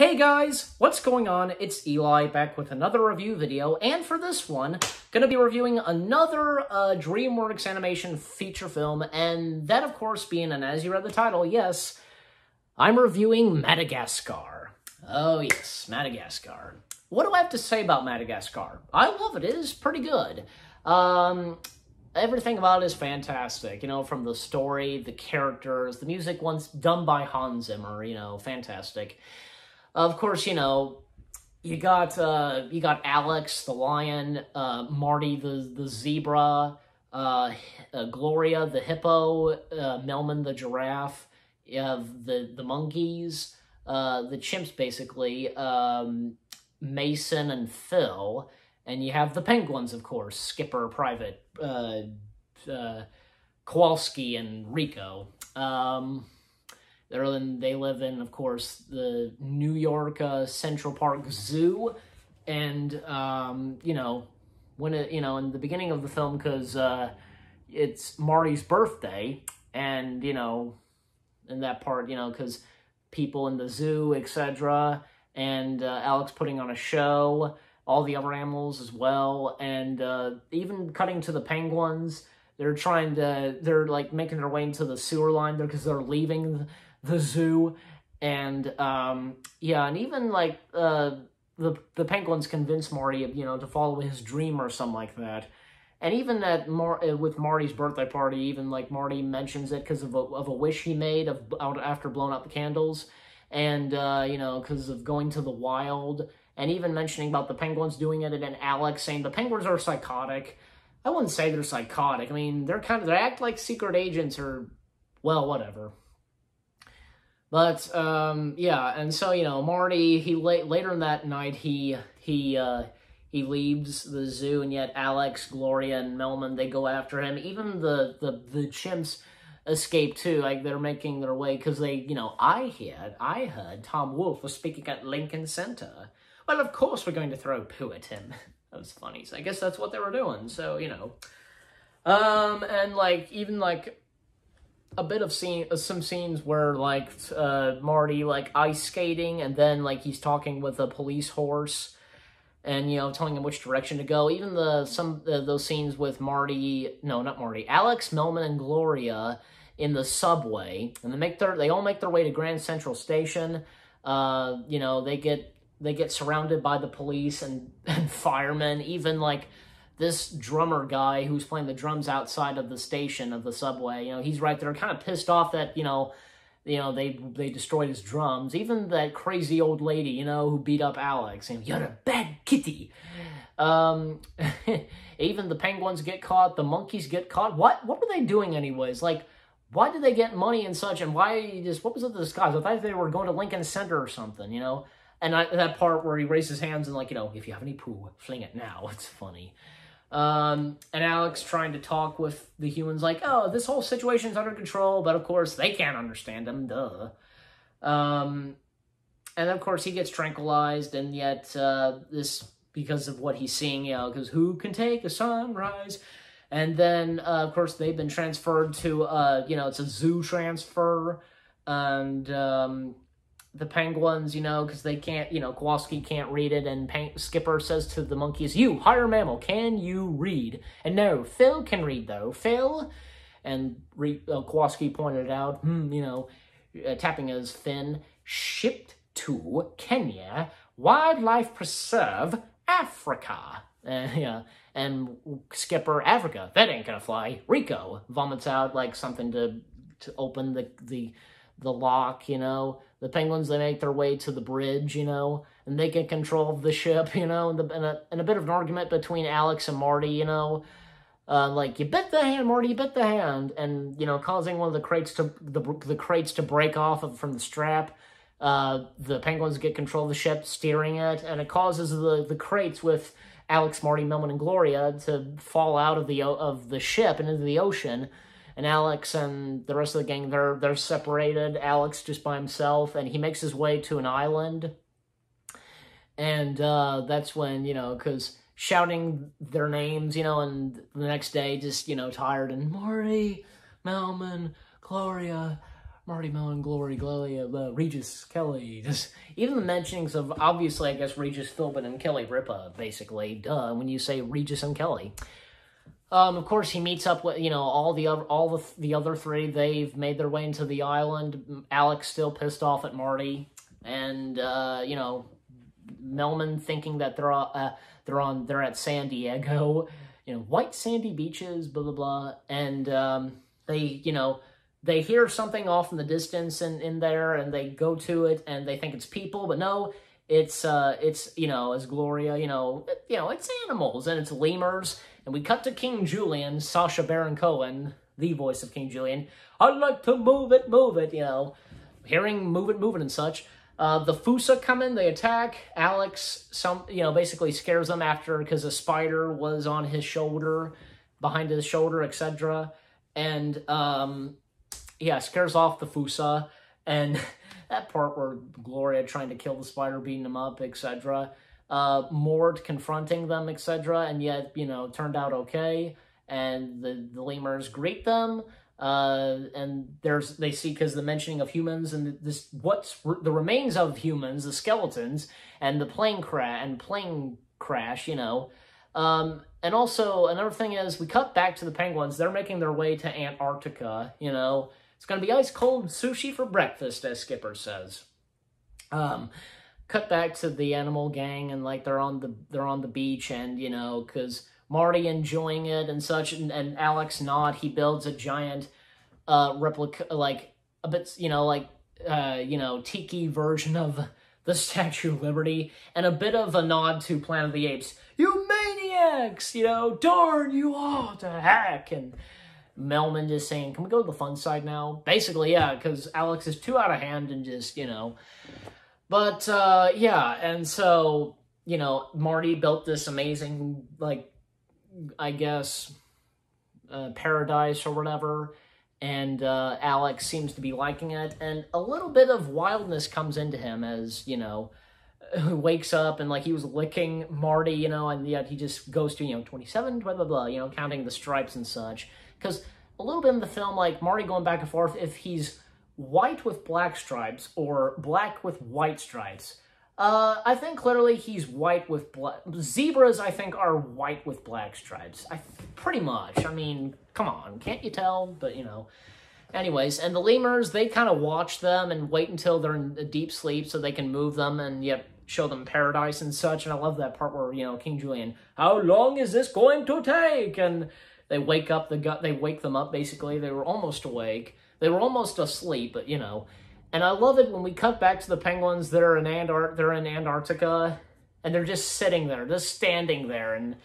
Hey guys, what's going on? It's Eli back with another review video, and for this one, gonna be reviewing another uh, DreamWorks animation feature film, and that of course being, and as you read the title, yes, I'm reviewing Madagascar. Oh yes, Madagascar. What do I have to say about Madagascar? I love it, it is pretty good. Um, everything about it is fantastic, you know, from the story, the characters, the music once done by Hans Zimmer, you know, fantastic. Of course, you know, you got uh, you got Alex the lion, uh, Marty the the zebra, uh, uh Gloria the hippo, uh, Melman the giraffe, the the monkeys, uh, the chimps basically, um, Mason and Phil, and you have the penguins, of course, Skipper, Private, Kowalski, and Rico. Um, in, they live in, of course, the New York uh, Central Park Zoo, and um, you know, when it, you know, in the beginning of the film, because uh, it's Marty's birthday, and you know, in that part, you know, because people in the zoo, etc., and uh, Alex putting on a show, all the other animals as well, and uh, even cutting to the penguins. They're trying to, they're like making their way into the sewer line there because they're leaving the zoo, and um, yeah, and even like uh, the the penguins convince Marty, you know, to follow his dream or something like that. And even at Mar- uh, with Marty's birthday party, even like Marty mentions it because of a, of a wish he made of after blowing out the candles, and uh, you know because of going to the wild, and even mentioning about the penguins doing it, and then Alex saying the penguins are psychotic. I wouldn't say they're psychotic. I mean, they're kind of they act like secret agents or, well, whatever. But um, yeah, and so you know, Marty. He la- later in that night, he he uh, he leaves the zoo, and yet Alex, Gloria, and Melman they go after him. Even the the the chimps escape too. Like they're making their way because they, you know, I heard I heard Tom Wolfe was speaking at Lincoln Center. Well, of course we're going to throw poo at him. that was funny. So I guess that's what they were doing. So you know, um, and like even like a bit of scene, uh, some scenes where like uh, Marty like ice skating, and then like he's talking with a police horse, and you know telling him which direction to go. Even the some uh, those scenes with Marty, no, not Marty, Alex, Melman, and Gloria in the subway, and they make their they all make their way to Grand Central Station. Uh, you know they get they get surrounded by the police and, and firemen, even like this drummer guy who's playing the drums outside of the station of the subway, you know, he's right there kind of pissed off that, you know, you know, they they destroyed his drums. Even that crazy old lady, you know, who beat up Alex, and you're a bad kitty. Um, even the penguins get caught, the monkeys get caught. What what were they doing anyways? Like, why did they get money and such? And why just what was the disguise? I thought they were going to Lincoln Center or something, you know. And I, that part where he raises his hands and like, you know, if you have any poo, fling it now. It's funny. Um, and Alex trying to talk with the humans like, oh, this whole situation's under control, but of course they can't understand him, duh. Um, and of course he gets tranquilized, and yet uh, this, because of what he's seeing, you know, because who can take a sunrise? And then, uh, of course, they've been transferred to, uh, you know, it's a zoo transfer, and um, the penguins, you know, because they can't, you know, Kowalski can't read it, and Skipper says to the monkeys, you, higher mammal, can you read? And no, Phil can read, though. Phil, and Re uh, Kowalski pointed out, hmm, you know, uh, tapping his fin, shipped to Kenya, Wildlife Preserve, Africa. Uh, yeah, and Skipper, Africa, that ain't gonna fly. Rico vomits out like something to to open the the the lock, you know. The penguins, they make their way to the bridge, you know, and they get control of the ship, you know, and, the, and, a, and a bit of an argument between Alex and Marty, you know. Uh, like, you bit the hand, Marty, you bit the hand, and, you know, causing one of the crates to, the, the crates to break off of, from the strap. Uh, the penguins get control of the ship, steering it, and it causes the, the crates with Alex, Marty, Melman, and Gloria to fall out of the, of the ship and into the ocean and Alex and the rest of the gang they're they're separated. Alex just by himself, and he makes his way to an island, and uh, that's when you know because shouting their names, you know, and the next day just you know tired and Marty, Melman, Gloria, Marty Mellon, Glory, Gloria, uh, Regis Kelly. Just even the mentionings of obviously, I guess Regis Philbin and Kelly Ripa, basically. Duh, when you say Regis and Kelly. Um, of course, he meets up with you know all the other all the the other three. They've made their way into the island. Alex still pissed off at Marty, and uh, you know Melman thinking that they're uh, they're on they're at San Diego, you know white sandy beaches, blah blah blah, and um, they you know they hear something off in the distance in, in there and they go to it and they think it's people, but no, it's uh it's you know as Gloria, you know, you know, it's animals and it's lemurs. And we cut to King Julien, Sacha Baron Cohen, the voice of King Julien. I'd like to move it, move it, you know, hearing move it, move it and such. Uh, the Fusa come in, they attack. Alex, some you know, basically scares them after because a spider was on his shoulder, behind his shoulder, etc. And um, yeah, scares off the Fusa, and that part where Gloria trying to kill the spider, beating him up, etc. Uh, Mort confronting them, etc. And yet, you know, turned out okay. And the, the lemurs greet them. Uh, and there's they see because the mentioning of humans and this what's the remains of humans, the skeletons, and the plane crash and plane crash, you know. Um, and also another thing is we cut back to the penguins. They're making their way to Antarctica, you know, it's going to be ice cold sushi for breakfast, as Skipper says. Um, cut back to the animal gang and like they're on the they're on the beach and you know because Marty enjoying it and such and, and Alex not he builds a giant uh replica like a bit you know like uh you know tiki version of the Statue of Liberty and a bit of a nod to Planet of the Apes. You maniacs, you know, darn you all to heck and Melman just saying, can we go to the fun side now? Basically, yeah, because Alex is too out of hand and just, you know. But, uh, yeah, and so, you know, Marty built this amazing, like, I guess, uh, paradise or whatever, and uh, Alex seems to be liking it, and a little bit of wildness comes into him as, you know, wakes up and like he was licking Marty, you know, and yet he just goes to, you know, 27, blah, blah, blah, you know, counting the stripes and such. Because a little bit in the film, like Marty going back and forth, if he's white with black stripes or black with white stripes. Uh, I think clearly he's white with black. Zebras, I think, are white with black stripes. I pretty much. I mean, come on, can't you tell? But you know. Anyways, and the lemurs, they kind of watch them and wait until they're in a deep sleep so they can move them and yet show them paradise and such. And I love that part where you know King Julien, how long is this going to take? And they wake up the gut. They wake them up. Basically, they were almost awake. They were almost asleep, but you know. And I love it when we cut back to the penguins. They're in Antart. They're in Antarctica, and they're just sitting there, just standing there, and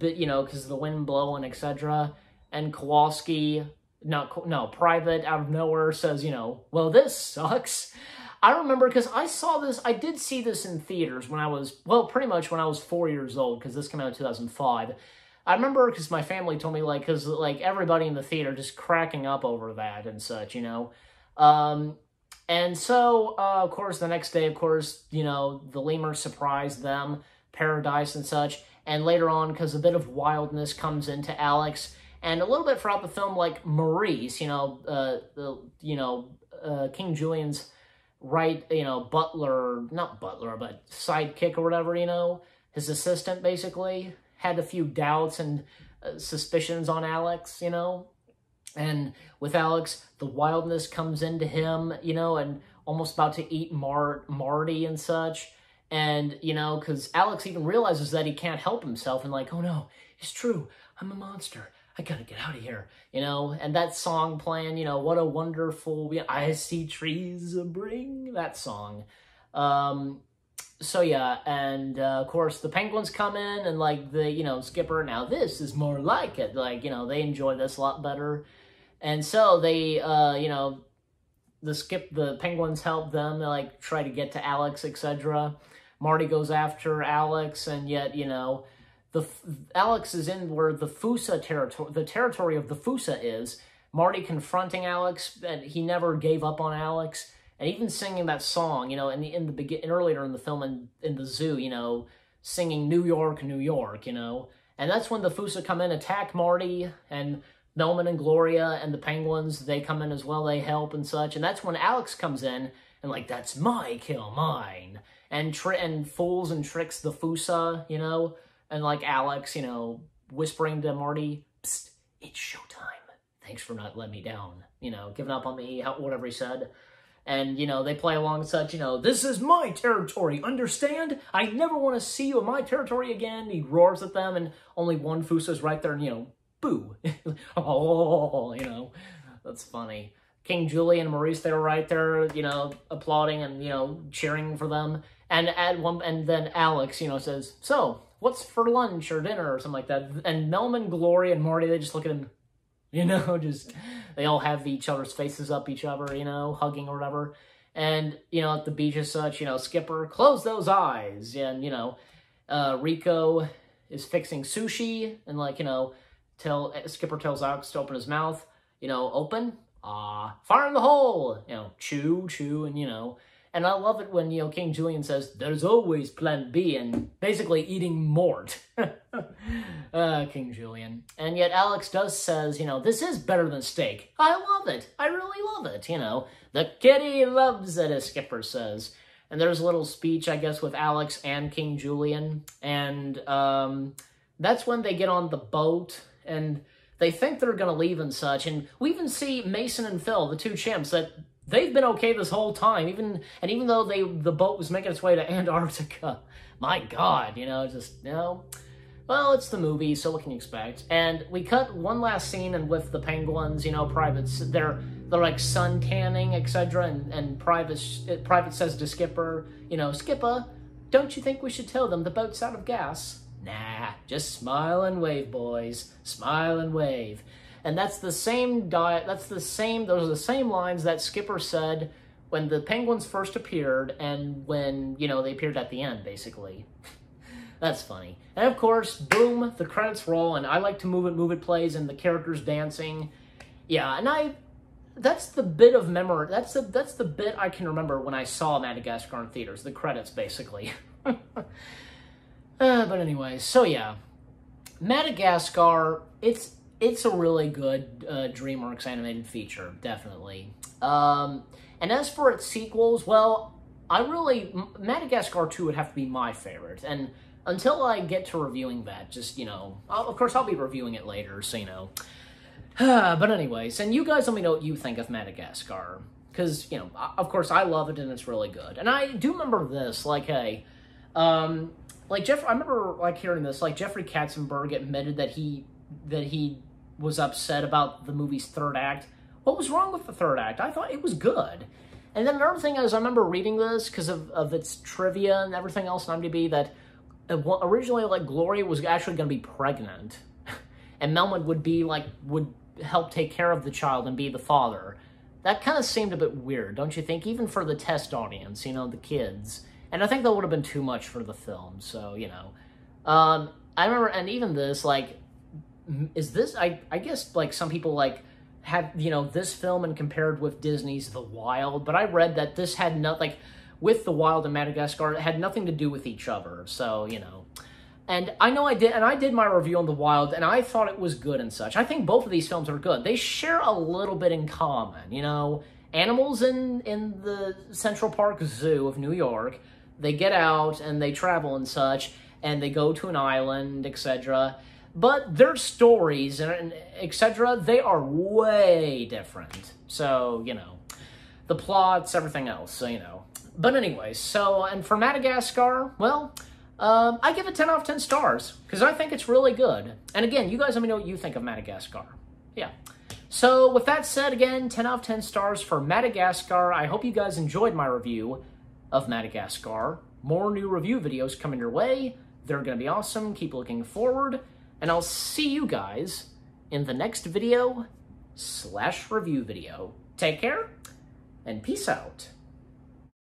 you know, because the wind blowing, etc. And Kowalski, not no, private out of nowhere says, you know, well, this sucks. I remember because I saw this, I did see this in theaters when I was, well, pretty much when I was four years old, because this came out in 2005. I remember because my family told me like because like everybody in the theater just cracking up over that and such, you know. Um, and so uh, of course the next day, of course, you know the lemur surprised them, paradise and such. And later on, because a bit of wildness comes into Alex, and a little bit throughout the film, like Maurice, you know, uh, the you know uh, King Julien's right, you know, butler, not butler, but sidekick or whatever, you know, his assistant basically had a few doubts and uh, suspicions on Alex, you know. And with Alex, the wildness comes into him, you know, and almost about to eat Mar- Marty and such. And, you know, because Alex even realizes that he can't help himself and, like, oh no, it's true. I'm a monster. I gotta get out of here, you know. And that song playing, you know, what a wonderful, I see trees bring that song. Um, so yeah, and uh, of course the penguins come in and like the you know skipper. Now this is more like it. Like you know they enjoy this a lot better, and so they uh, you know the skip the penguins help them. They like try to get to Alex, etc. Marty goes after Alex, and yet you know the Alex is in where the Fusa territory, the territory of the Fusa is. Marty confronting Alex, and he never gave up on Alex and even singing that song, you know, in the in the begin earlier in the film in in the zoo, you know, singing New York, New York, you know, and that's when the Fusa come in, attack Marty, and Melman and Gloria and the Penguins, they come in as well, they help and such. And that's when Alex comes in and like, that's my kill, mine. And tri- and fools and tricks the Fusa, you know? And like Alex, you know, whispering to Marty, it's showtime. Thanks for not letting me down. You know, giving up on me, whatever he said. And, you know, they play along such, you know, this is my territory, understand? I never want to see you in my territory again. He roars at them, and only one Fusa's right there, and, you know, boo. oh, you know, that's funny. King Julien and Maurice, they were right there, you know, applauding and, you know, cheering for them. And at one, and then Alex, you know, says, so, what's for lunch or dinner or something like that? And Melman, glory and Marty, they just look at him, you know, just, they all have each other's faces up each other, you know, hugging or whatever. And, you know, at the beach as such, you know, Skipper, close those eyes. And, you know, uh, Rico is fixing sushi and, like, you know, tell Skipper tells Alex to open his mouth, you know, open, ah, uh, fire in the hole, you know, chew, chew, and, you know, and I love it when, you know, King Julien says, there's always plan B, and basically eating Mort. uh, King Julien. And yet Alex does says, you know, this is better than steak. I love it. I really love it, you know. The kitty loves it, as Skipper says. And there's a little speech, I guess, with Alex and King Julien. And um, that's when they get on the boat, and they think they're going to leave and such. And we even see Mason and Phil, the two chimps, that they've been okay this whole time. Even and even though they the boat was making its way to Antarctica, my God, you know, just you know. Well, it's the movie, so what can you expect? And we cut one last scene, and with the penguins, you know, privates, they're they're like sun tanning, etc. And and private private says to Skipper, you know, Skipper, don't you think we should tell them the boat's out of gas? Nah, just smile and wave, boys. Smile and wave. And that's the same diet, that's the same, those are the same lines that Skipper said when the Penguins first appeared and when, you know, they appeared at the end, basically. that's funny. And of course, boom, the credits roll, and I like to move it, move it plays, and the characters dancing. Yeah, and I, that's the bit of memory, that's the, that's the bit I can remember when I saw Madagascar in theaters, the credits, basically. uh, but anyway, so yeah. Madagascar, it's it's a really good uh, DreamWorks animated feature, definitely. Um, and as for its sequels, well, I really Madagascar 2 would have to be my favorite, and until I get to reviewing that, just you know, I'll, of course I'll be reviewing it later, so you know. but anyways, and you guys let me know what you think of Madagascar, because you know, of course I love it and it's really good, and I do remember this, like, hey, um, like Jeff, I remember like hearing this, like Jeffrey Katzenberg admitted that he that he was upset about the movie's third act. What was wrong with the third act? I thought it was good. And then another thing is, I remember reading this because of, of its trivia and everything else on IMDb that originally, like, Gloria was actually going to be pregnant. and Melman would be, like, would help take care of the child and be the father. That kind of seemed a bit weird, don't you think? Even for the test audience, you know, the kids. And I think that would have been too much for the film, so, you know. Um, I remember, and even this, like, is this I I guess like some people like have you know this film and compared with Disney's The Wild, but I read that this had not like with The Wild and Madagascar it had nothing to do with each other. So you know, and I know I did, and I did my review on The Wild, and I thought it was good and such. I think both of these films are good. They share a little bit in common, you know. Animals in in the Central Park Zoo of New York, they get out and they travel and such, and they go to an island, etc but their stories and etc they are way different. So you know the plots everything else so you know. But anyway so and for madagascar well um, i give it 10 out of 10 stars because i think it's really good. And again you guys let me know what you think of madagascar. Yeah. So with that said again 10 out of 10 stars for madagascar. I hope you guys enjoyed my review of madagascar. More new review videos coming your way. They're going to be awesome. Keep looking forward and I'll see you guys in the next video slash review video. Take care and peace out.